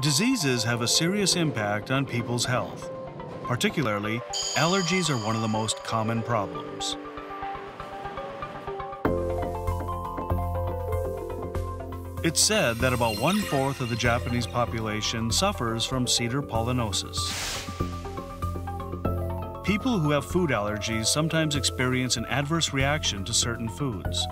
Diseases have a serious impact on people's health. Particularly, allergies are one of the most common problems. It's said that about one fourth of the Japanese population suffers from cedar pollinosis. People who have food allergies sometimes experience an adverse reaction to certain foods.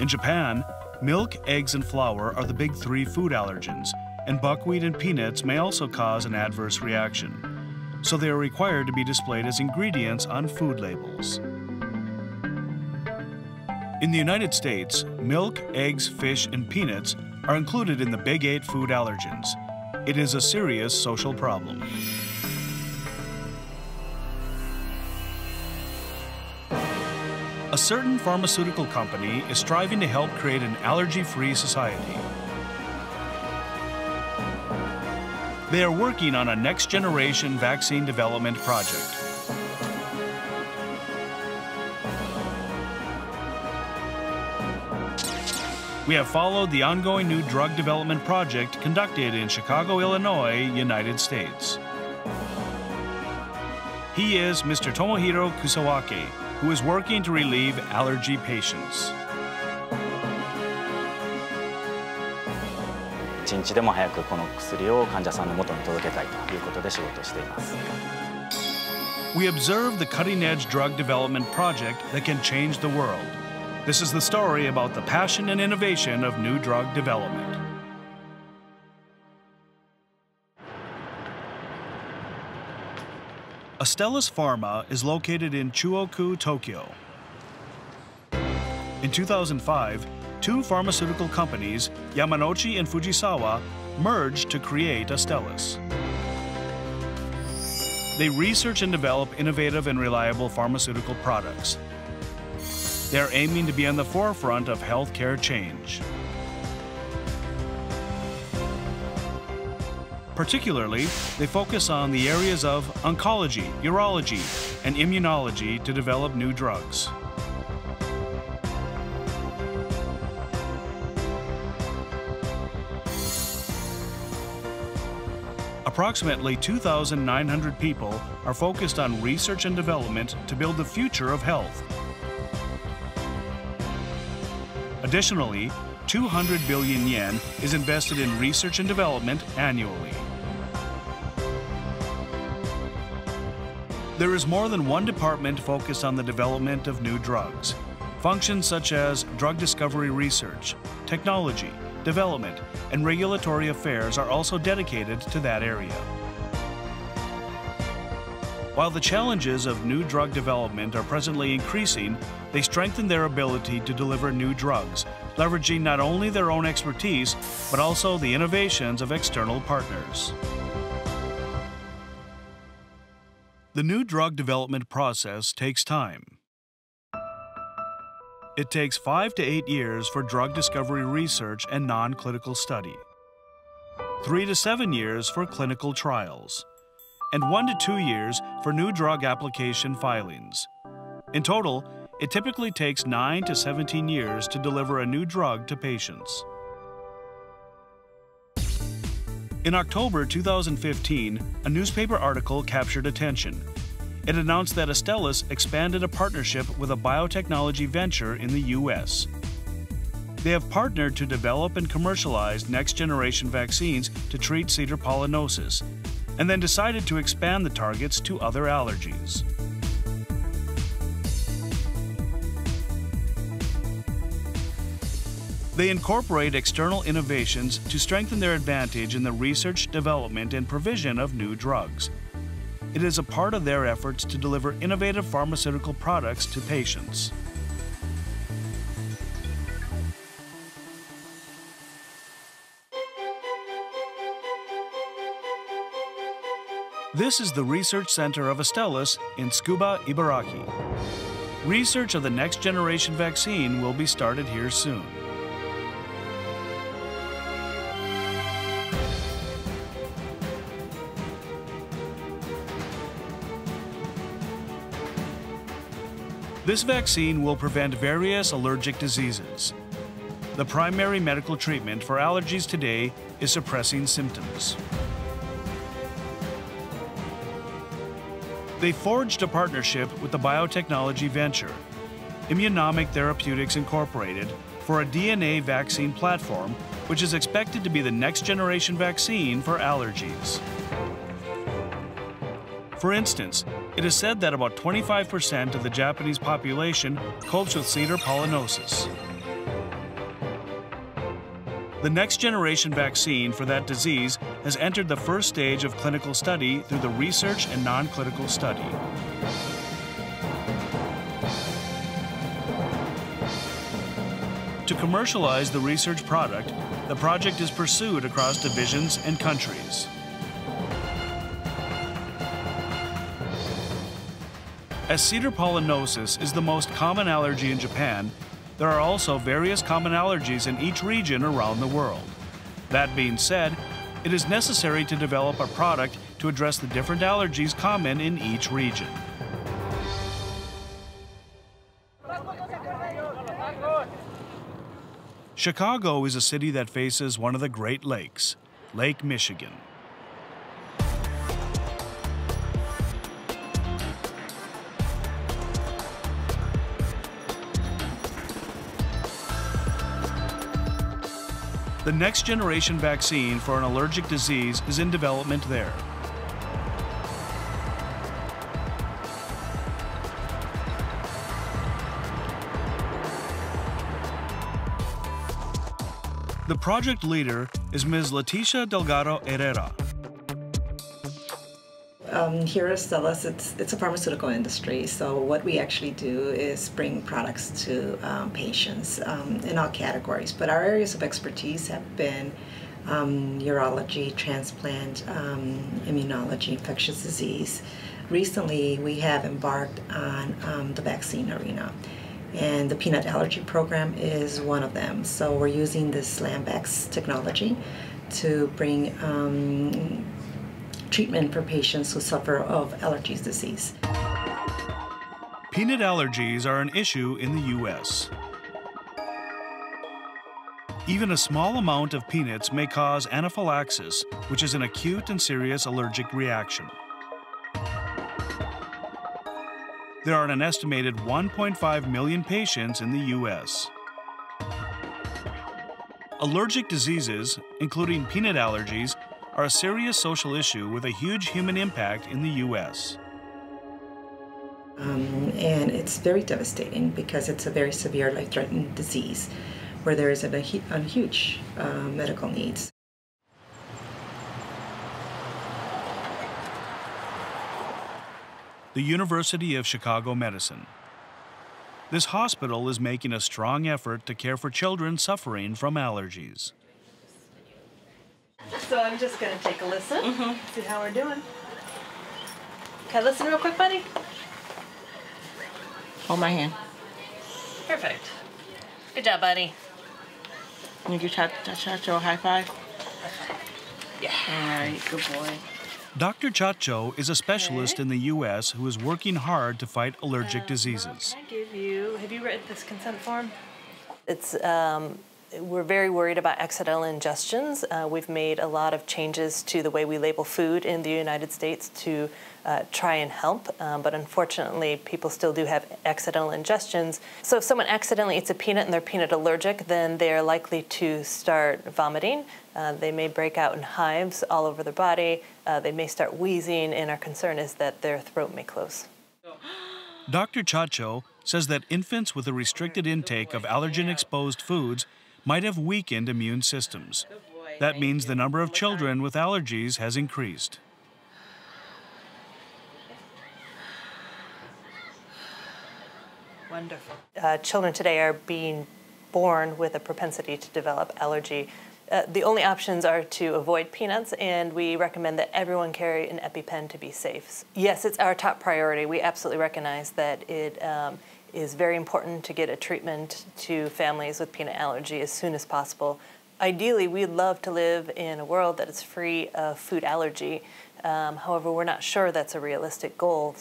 In Japan, milk, eggs, and flour are the big three food allergens, and buckwheat and peanuts may also cause an adverse reaction, so they are required to be displayed as ingredients on food labels. In the United States, milk, eggs, fish, and peanuts are included in the Big Eight food allergens. It is a serious social problem. A certain pharmaceutical company is striving to help create an allergy free society. They are working on a next generation vaccine development project. We have followed the ongoing new drug development project conducted in Chicago, Illinois, United States. He is Mr. Tomohiro Kusawake, who is working to relieve allergy patients. 日でも早くこの薬を患者さんの元に届けたいということで仕事をしています。We observe the cutting edge drug development project that can change the world. This is the story about the passion and innovation of new drug development. Astellas Pharma is located in Chuoku, Tokyo. In 2005, two pharmaceutical companies, Yamanouchi and Fujisawa, merged to create Astellas. They research and develop innovative and reliable pharmaceutical products. They are aiming to be on the forefront of healthcare change. Particularly, they focus on the areas of oncology, urology, and immunology to develop new drugs. Approximately 2,900 people are focused on research and development to build the future of health. Additionally, 200 billion yen is invested in research and development annually. There is more than one department focused on the development of new drugs. Functions such as drug discovery research, technology, development, and regulatory affairs are also dedicated to that area. While the challenges of new drug development are presently increasing, they strengthen their ability to deliver new drugs, leveraging not only their own expertise, but also the innovations of external partners. The new drug development process takes time. It takes five to eight years for drug discovery research and non clinical study, three to seven years for clinical trials, and one to two years for new drug application filings. In total, it typically takes 9 to 17 years to deliver a new drug to patients. In October 2015, a newspaper article captured attention it announced that Astellas expanded a partnership with a biotechnology venture in the U.S. They have partnered to develop and commercialize next generation vaccines to treat cedar pollinosis, and then decided to expand the targets to other allergies. They incorporate external innovations to strengthen their advantage in the research, development, and provision of new drugs. It is a part of their efforts to deliver innovative pharmaceutical products to patients. This is the Research Center of Astellas in Tsukuba, Ibaraki. Research of the next generation vaccine will be started here soon. This vaccine will prevent various allergic diseases. The primary medical treatment for allergies today is suppressing symptoms. They forged a partnership with the biotechnology venture, Immunomic Therapeutics Incorporated, for a DNA vaccine platform, which is expected to be the next generation vaccine for allergies. For instance, it is said that about 25% of the Japanese population copes with cedar pollinosis. The next generation vaccine for that disease has entered the first stage of clinical study through the research and non clinical study. To commercialize the research product, the project is pursued across divisions and countries. As cedar pollinosis is the most common allergy in Japan, there are also various common allergies in each region around the world. That being said, it is necessary to develop a product to address the different allergies common in each region. Chicago is a city that faces one of the Great Lakes, Lake Michigan. The next generation vaccine for an allergic disease is in development there. The project leader is Ms. Leticia Delgado Herrera, um, here at Astellas, it's, it's a pharmaceutical industry, so what we actually do is bring products to um, patients um, in all categories. But our areas of expertise have been um, urology, transplant, um, immunology, infectious disease. Recently, we have embarked on um, the vaccine arena. And the peanut allergy program is one of them. So we're using this LAMP-Vax technology to bring treatment for patients who suffer of allergies disease. Peanut allergies are an issue in the U.S. Even a small amount of peanuts may cause anaphylaxis, which is an acute and serious allergic reaction. There are an estimated 1.5 million patients in the U.S. Allergic diseases, including peanut allergies, are a serious social issue with a huge human impact in the U.S. Um, and it's very devastating because it's a very severe life-threatening disease where there is a, a huge uh, medical needs. The University of Chicago Medicine. This hospital is making a strong effort to care for children suffering from allergies. So I'm just gonna take a listen, mm -hmm. see how we're doing. Okay, listen real quick, buddy? Hold my hand. Perfect. Good job, buddy. You give Chat Ciaccio a high five? Yeah. All right, good boy. Dr. Ciaccio is a specialist okay. in the U.S. who is working hard to fight allergic um, diseases. Can I give you, have you read this consent form? It's um, we're very worried about accidental ingestions. Uh, we've made a lot of changes to the way we label food in the United States to uh, try and help, um, but unfortunately, people still do have accidental ingestions. So, if someone accidentally eats a peanut and they're peanut allergic, then they're likely to start vomiting. Uh, they may break out in hives all over their body. Uh, they may start wheezing, and our concern is that their throat may close. Dr. Ciaccio says that infants with a restricted intake of allergen exposed foods might have weakened immune systems. That means the number of children with allergies has increased. Wonderful. Uh, children today are being born with a propensity to develop allergy. Uh, the only options are to avoid peanuts, and we recommend that everyone carry an EpiPen to be safe. Yes, it's our top priority. We absolutely recognize that it um, is very important to get a treatment to families with peanut allergy as soon as possible. Ideally, we'd love to live in a world that is free of food allergy. Um, however, we're not sure that's a realistic goal.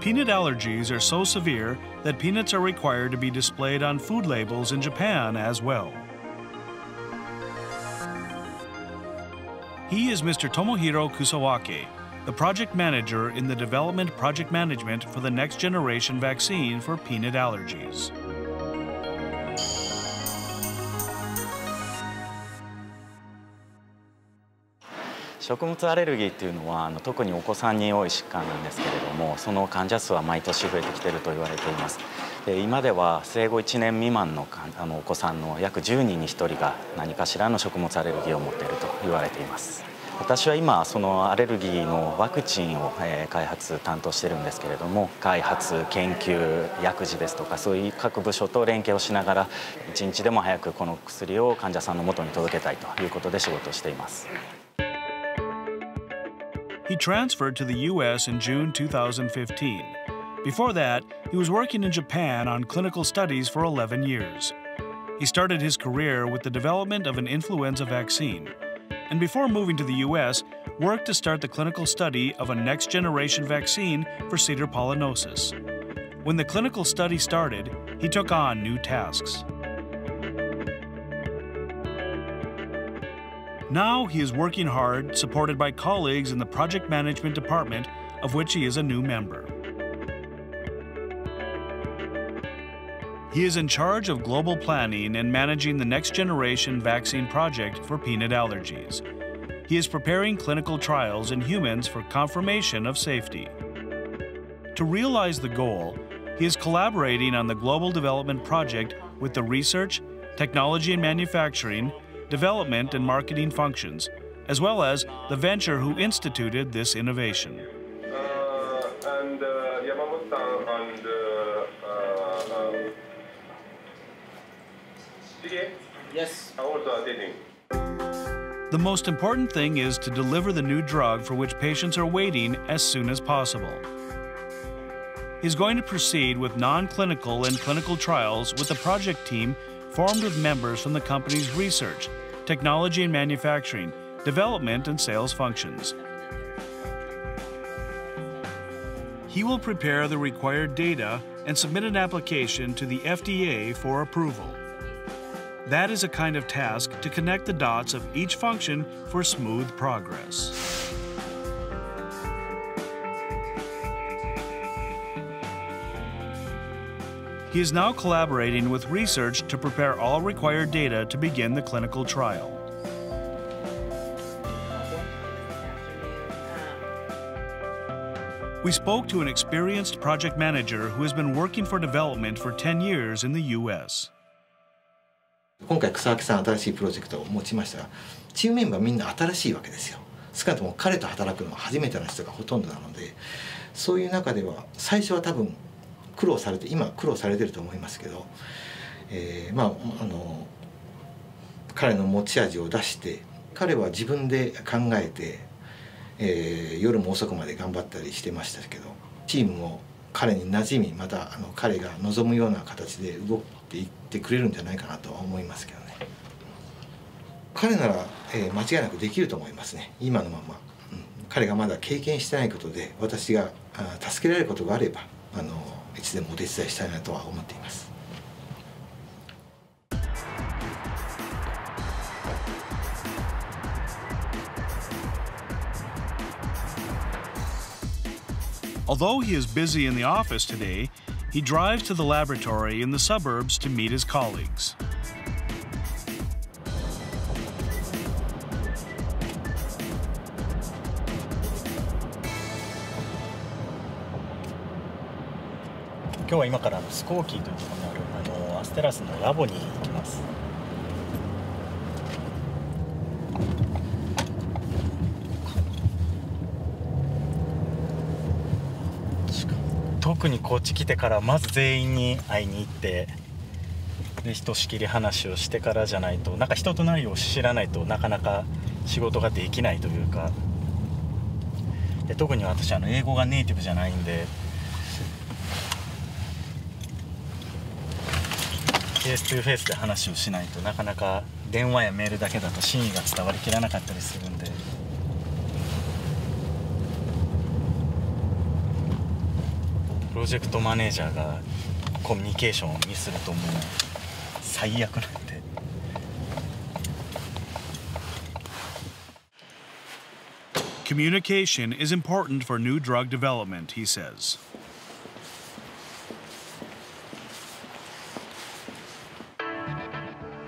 Peanut allergies are so severe that peanuts are required to be displayed on food labels in Japan as well. He is Mr. Tomohiro Kusawake, the project manager in the development project management for the next generation vaccine for peanut allergies. 食物アレルギーっていうのはあの特にお子さんに多い疾患なんですけれどもその患者数は毎年増えてきていると言われていますで今では生後1年未満のあのお子さんの約10人に1人が何かしらの食物アレルギーを持っていると言われています私は今そのアレルギーのワクチンを、え開発担当してるんですけれども開発研究薬事ですとかそういう各部署と連携をしながら一日でも早くこの薬を患者さんのもとに届けたいということで仕事をしています。He transferred to the U.S. in June 2015. Before that, he was working in Japan on clinical studies for 11 years. He started his career with the development of an influenza vaccine, and before moving to the U.S., worked to start the clinical study of a next generation vaccine for cedar pollinosis. When the clinical study started, he took on new tasks. Now he is working hard, supported by colleagues in the project management department, of which he is a new member. He is in charge of global planning and managing the next generation vaccine project for peanut allergies. He is preparing clinical trials in humans for confirmation of safety. To realize the goal, he is collaborating on the global development project with the research, technology and manufacturing, development and marketing functions, as well as the venture who instituted this innovation. Uh, and uh, Yes. Also attending. The most important thing is to deliver the new drug for which patients are waiting as soon as possible. He's going to proceed with non clinical and clinical trials with a project team formed with members from the company's research, technology and manufacturing, development and sales functions. He will prepare the required data and submit an application to the FDA for approval. That is a kind of task to connect the dots of each function for smooth progress. He is now collaborating with research to prepare all required data to begin the clinical trial. We spoke to an experienced project manager who has been working for development for 10 years in the U.S. 今回草木さん新しいプロジェクトを持ちましたがチームメンバーみんな新しいわけですよ。少なくとも彼と働くのは初めての人がほとんどなのでそういう中では最初は多分苦労されて今苦労されてると思いますけど、えー、まああの彼の持ち味を出して彼は自分で考えて、えー、夜も遅くまで頑張ったりしてましたけどチームも彼に馴染みまたあの彼が望むような形で動いていってくれるんじゃないかなとは思いますけどね。彼なら、えー、間違いなくできると思いますね。今のまま、うん、彼がまだ経験してないことで私があ助けられることがあればあのいつでもお手伝いしたいなとは思っています。Although he is busy in the office today, he drives to the laboratory in the suburbs to meet his colleagues. 今日は今からあのスコーキーというところにあるあのアステラスのラボに行きます 特にこっち来てからまず全員に会いに行ってでひとしきり話をしてからじゃないとなんか人となりを知らないとなかなか仕事ができないというかで特に私あの英語がネイティブじゃないんでフェイス2フェイスで話をしないとなかなか電話やメールだけだと真意が伝わりきらなかったりするんで。ロジェクトマネージャーがコミュニケーションをミスるともう最悪なんで Communication is important for new drug development, he says.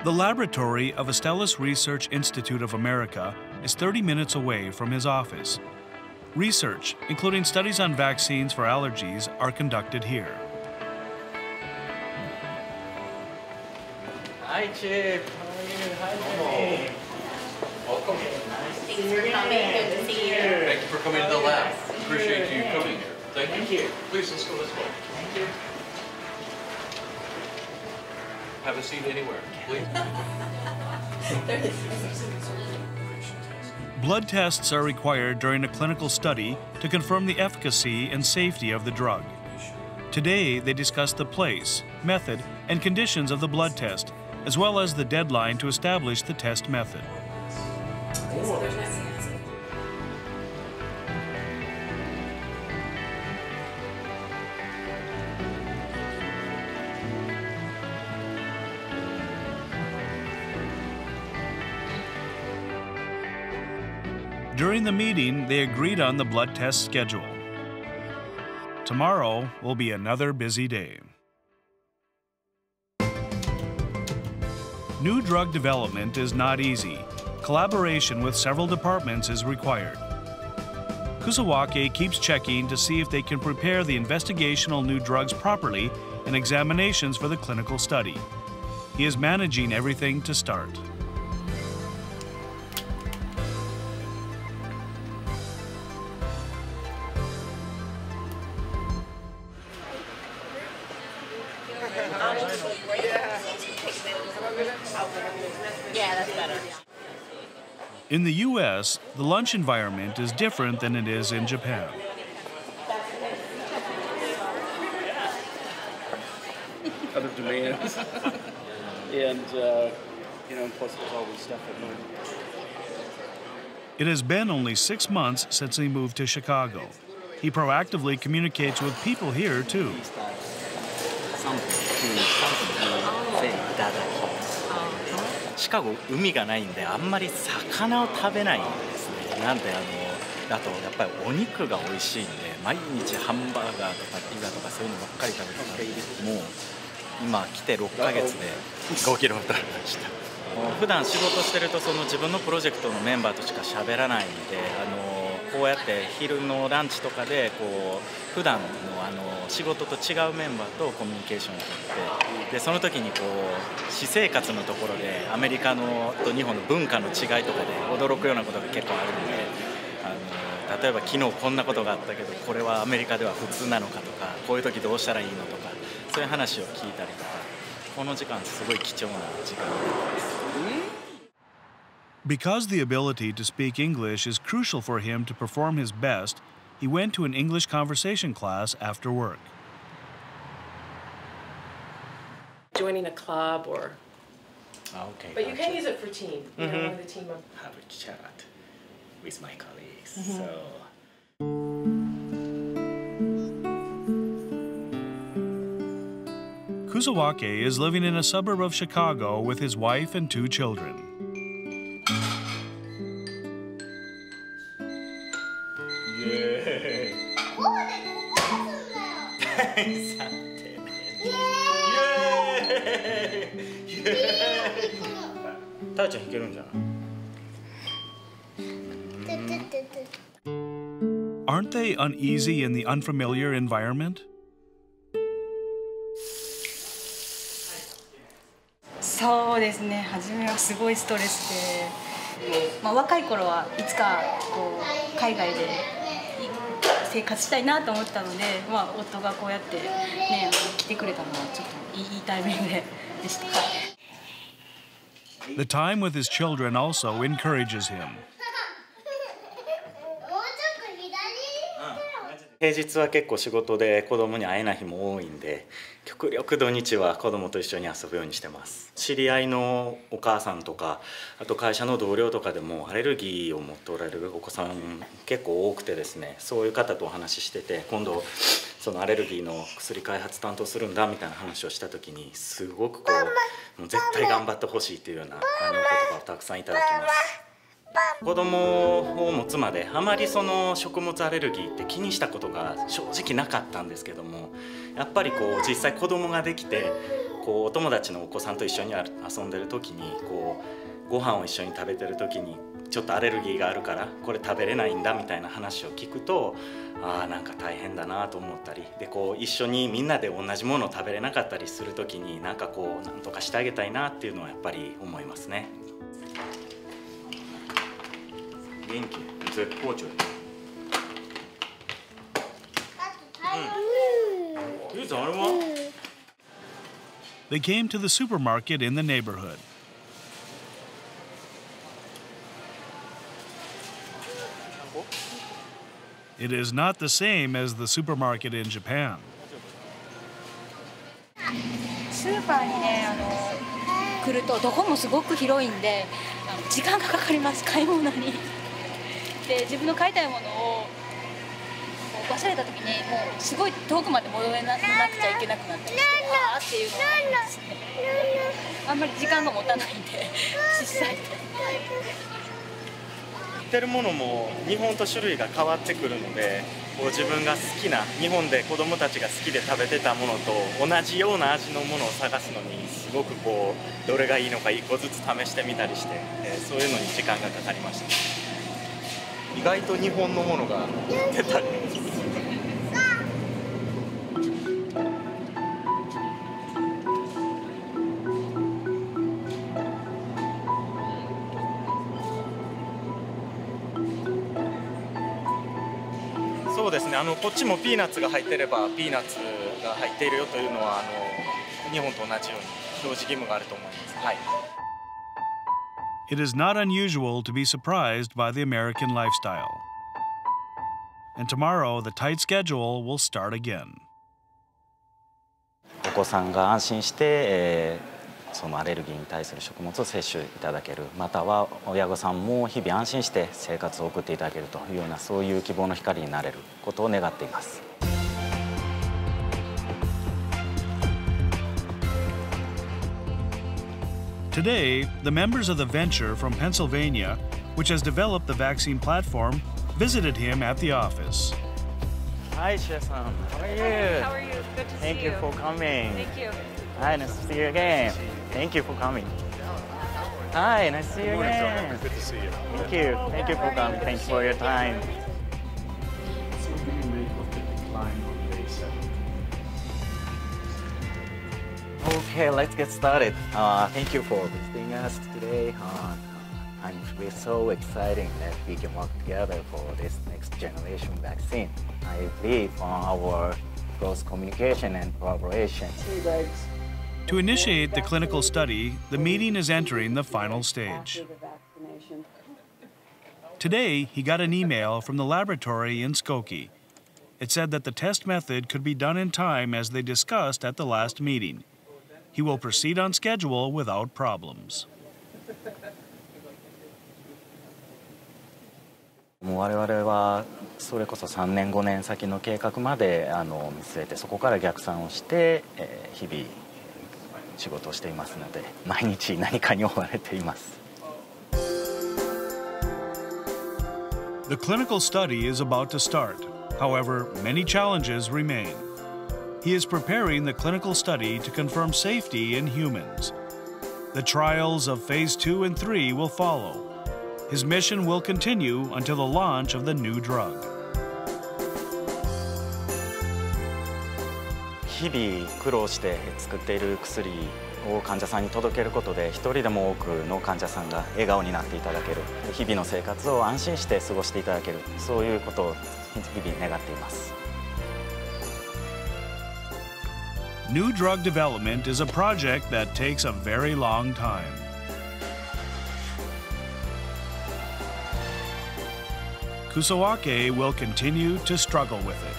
The laboratory of Astellas Research Institute of America is 30 minutes away from his office. Research, including studies on vaccines for allergies, are conducted here. Hi Chip, how are you? Hi Jenny. Welcome. Thanks for coming. Good to see you. Thank you for coming to the oh, lab. Appreciate you coming here. Thank, Thank you. you. Please, let's go this way. Thank you. Have a seat anywhere, please. Blood tests are required during a clinical study to confirm the efficacy and safety of the drug. Today, they discuss the place, method, and conditions of the blood test, as well as the deadline to establish the test method. During the meeting, they agreed on the blood test schedule. Tomorrow will be another busy day. New drug development is not easy. Collaboration with several departments is required. Kusawake keeps checking to see if they can prepare the investigational new drugs properly and examinations for the clinical study. He is managing everything to start. In the US, the lunch environment is different than it is in Japan. other demands. and, uh, you know, and plus there's always stuff at home. It has been only six months since he moved to Chicago. He proactively communicates with people here, too. シカゴ海がないんであんまり魚を食べないんですねなんであのあとやっぱりお肉が美味しいんで毎日ハンバーガーとかピザとかそういうのばっかり食べててもう今来て6ヶ月で5キロ太りました普段仕事してるとその自分のプロジェクトのメンバーとしか喋らないんであのこうやって昼のランチとかでこう普段のあの仕事と違うメンバーとコミュニケーションをとってでその時にこう私生活のところでアメリカのと日本の文化の違いとかで驚くようなことが結構あるんであの例えば昨日こんなことがあったけどこれはアメリカでは普通なのかとかこういう時どうしたらいいのとかそういう話を聞いたりとかこの時間すごい貴重な時間になってます。Because the ability to speak English is crucial for him to perform his best, he went to an English conversation class after work. joining a club or Okay. but you can use it for team you know Mhm. one of the team of have a chat with my colleagues. Mhm. So Kusawake is living in a suburb of Chicago with his wife and two children. さんってタちゃん弾けるんじゃない Aren't easy in the unfamiliar environment? そうですね。初めはすごいストレスで、まあ若い頃はいつかこう海外で生活したいなと思ったので、まあ、夫がこうやって、ね、あの来てくれたのはちょっといいいいタイミングででした。The time with his children also encourages him. もうちょっと左。平日は結構仕事で子供に会えない日も多いんで極力土日は子供と一緒に遊ぶようにしてます知り合いのお母さんとかあと会社の同僚とかでもアレルギーを持っておられるお子さん結構多くてですねそういう方とお話ししてて今度そのアレルギーの薬開発担当するんだみたいな話をした時にすごくこうもう絶対頑張ってほしいっていうようなあの言葉をたくさんいただきます。子供を持つまであまりその食物アレルギーって気にしたことが正直なかったんですけどもやっぱりこう実際子供ができてこうお友達のお子さんと一緒に遊んでる時にこうご飯を一緒に食べてる時にちょっとアレルギーがあるからこれ食べれないんだみたいな話を聞くとああなんか大変だなと思ったりでこう一緒にみんなで同じものを食べれなかったりする時になんかこうなんとかしてあげたいなっていうのはやっぱり思いますね。元気絶好調ゆうさんあれは They came to the supermarket in the neighborhood. It is not the same as the supermarket in Japan. スーパーにねあの来るとどこもすごく広いんで時間がかかります買い物に。で自分の買いたいものを忘れた時にもうすごい遠くまで戻れなくちゃいけなくなったりしてああっていうのがああんまり時間が持たないんで小さいと。売ってるものも日本と種類が変わってくるのでこう自分が好きな日本で子どもたちが好きで食べてたものと同じような味のものを探すのにすごくこうどれがいいのか1個ずつ試してみたりして、えー、そういうのに時間がかかりました。意外と日本のものが出たり。そうですね。あのこっちもピーナッツが入ってればピーナッツが入っているよというのはあの日本と同じように表示義務があると思います。はい。it is not unusual to be surprised by the American lifestyle. And tomorrow, the tight schedule will start again. お子さんが安心して、えー、そのアレルギーに対する食物を摂取いただけるまたは親御さんも日々安心して生活を送っていただけるというようなそういう希望の光になれることを願っています。 Today, the members of the venture from Pennsylvania, which has developed the vaccine platform, visited him at the office. Hi, Shesam. How are you? How are you? Good to Thank see you. Thank you. for coming. Thank you. Hi, nice to see you again. Thank you for coming. Hi, nice to see you again. Good to see you. Thank you. Thank you for coming. Thanks for your time. Okay, let's get started. Uh, thank you for visiting us today. Uh, I'm we're so excited that we can work together for this next generation vaccine. I believe on our close communication and collaboration. To initiate the clinical study, the meeting is entering the final stage. Today, he got an email from the laboratory in Skokie. It said that the test method could be done in time as they discussed at the last meeting. He will proceed on schedule without problems. もう我々はそれこそ3年5年先の計画まであの見据えてそこから逆算をして、えー、日々仕事をしていますので毎日何かに追われています。The clinical study is about to start. However, many challenges remain. He is preparing the clinical study to confirm safety in humans. The trials of phase 2 and 3 will follow. His mission will continue until the launch of the new drug. 日々苦労して作っている薬を患者さんに届けることで一人でも多くの患者さんが笑顔になっていただける日々の生活を安心して過ごしていただけるそういうことを日々願っています New drug development is a project that takes a very long time. Kusawake will continue to struggle with it.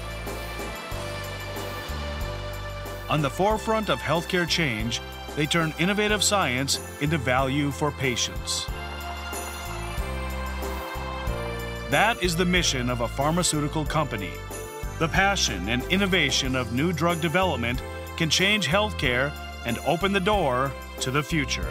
On the forefront of healthcare change, they turn innovative science into value for patients. That is the mission of a pharmaceutical company. The passion and innovation of new drug development can change healthcare and open the door to the future.